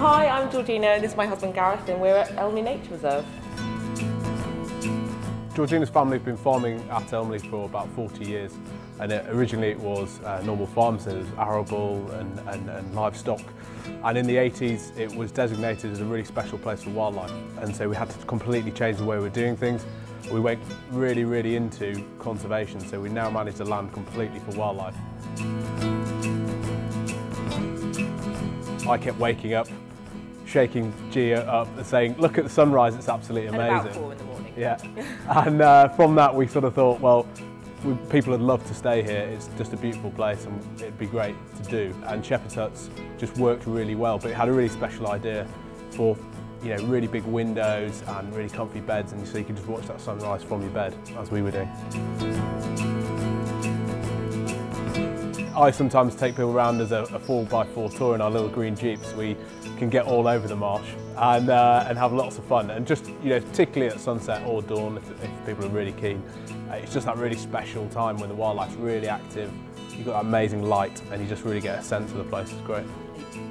Hi, I'm Georgina and this is my husband Gareth and we're at Elmley Nature Reserve. Georgina's family have been farming at Elmley for about 40 years and it, originally it was uh, normal farms, so it was arable and, and, and livestock and in the 80s it was designated as a really special place for wildlife and so we had to completely change the way we were doing things. We went really, really into conservation so we now manage the land completely for wildlife. I kept waking up, shaking Gia up and saying, look at the sunrise, it's absolutely amazing. At about four in the morning. Yeah, and uh, from that we sort of thought, well, we, people would love to stay here. It's just a beautiful place and it'd be great to do. And Shepherd's Huts just worked really well, but it had a really special idea for you know, really big windows and really comfy beds and so you could just watch that sunrise from your bed, as we were doing. I sometimes take people around as a, a 4x4 tour in our little green Jeeps. We can get all over the marsh and, uh, and have lots of fun. And just, you know, particularly at sunset or dawn, if, if people are really keen, uh, it's just that really special time when the wildlife's really active. You've got that amazing light and you just really get a sense of the place. It's great.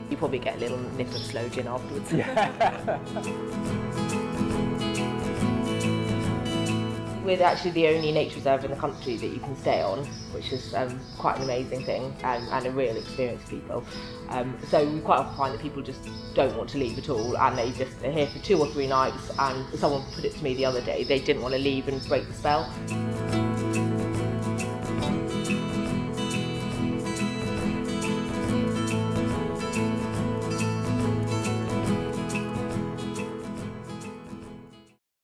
You probably get a little nip of sloe gin afterwards. Yeah. We're actually the only nature reserve in the country that you can stay on, which is um, quite an amazing thing um, and a real experience for people. Um, so we quite often find that people just don't want to leave at all and they just are here for two or three nights and someone put it to me the other day, they didn't want to leave and break the spell.